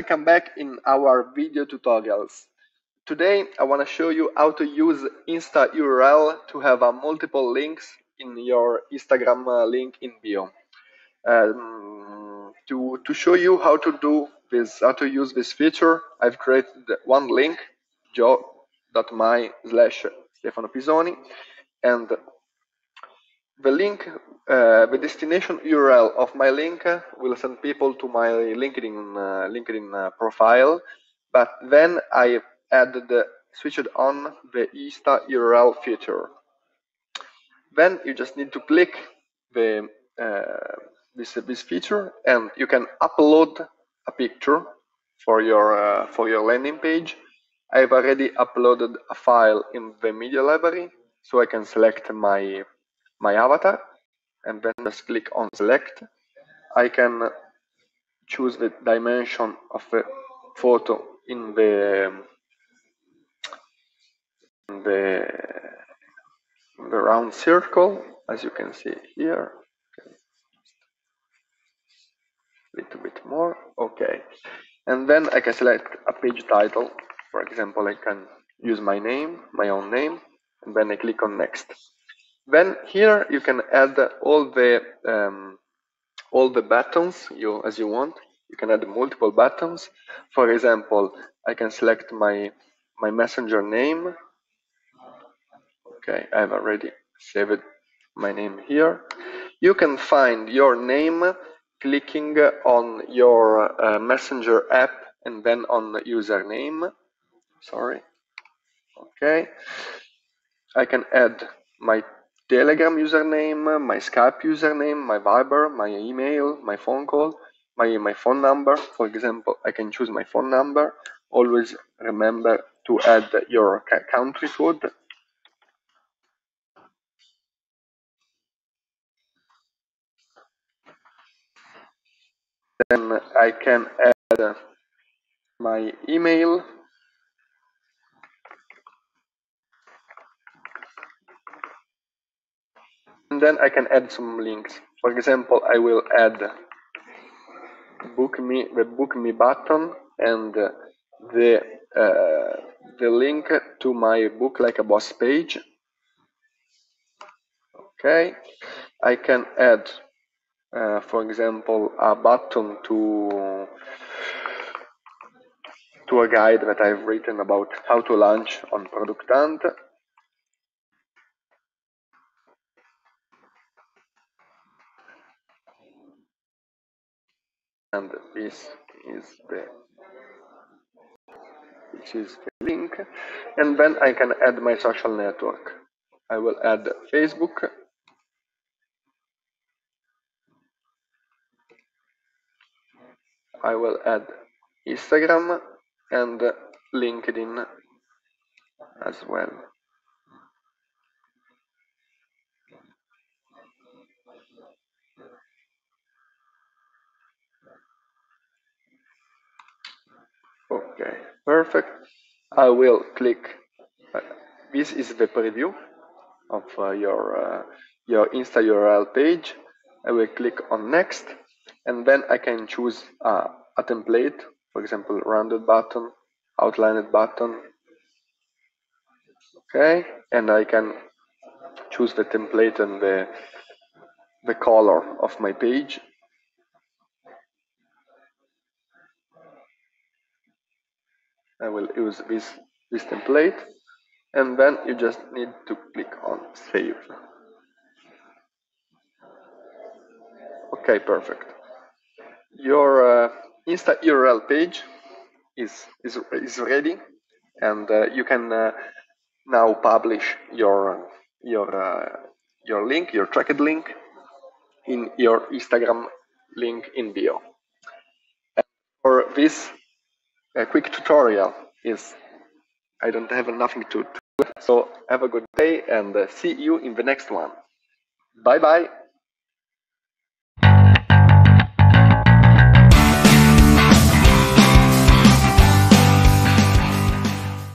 welcome back in our video tutorials. Today I want to show you how to use Insta URL to have uh, multiple links in your Instagram uh, link in bio. Um, to, to show you how to do this, how to use this feature, I've created one link, jo.my slash Stefano Pisoni, and the link, uh, the destination URL of my link will send people to my LinkedIn uh, LinkedIn uh, profile, but then I added switched on the Insta URL feature. Then you just need to click the uh, this this feature, and you can upload a picture for your uh, for your landing page. I've already uploaded a file in the media library, so I can select my my avatar and then just click on select. I can choose the dimension of the photo in the in the, the round circle as you can see here. A little bit more. Okay. And then I can select a page title. For example I can use my name my own name and then I click on next then here you can add all the um, all the buttons you as you want. You can add multiple buttons. For example, I can select my my messenger name. Okay, I've already saved my name here. You can find your name clicking on your uh, messenger app and then on the username. Sorry. Okay. I can add my Telegram username, my Skype username, my Viber, my email, my phone call, my, my phone number. For example, I can choose my phone number. Always remember to add your country code. Then I can add my email then I can add some links. For example, I will add book me the book me button and the uh, the link to my book like a boss page. Okay, I can add, uh, for example, a button to to a guide that I've written about how to launch on Product and this is the which is the link. And then I can add my social network. I will add Facebook. I will add Instagram and LinkedIn as well Okay, perfect. I will click. Uh, this is the preview of uh, your uh, your Insta URL page. I will click on next, and then I can choose a template. For example, rounded button, outlined button. Okay, and I can choose the template and the the color of my page I will use this, this template and then you just need to click on save. Okay, perfect. Your uh, Insta URL page is, is, is ready and uh, you can uh, now publish your, your, uh, your link, your tracked link in your Instagram link in bio. For this a quick tutorial is I don't have nothing to do. So have a good day and uh, see you in the next one. Bye bye.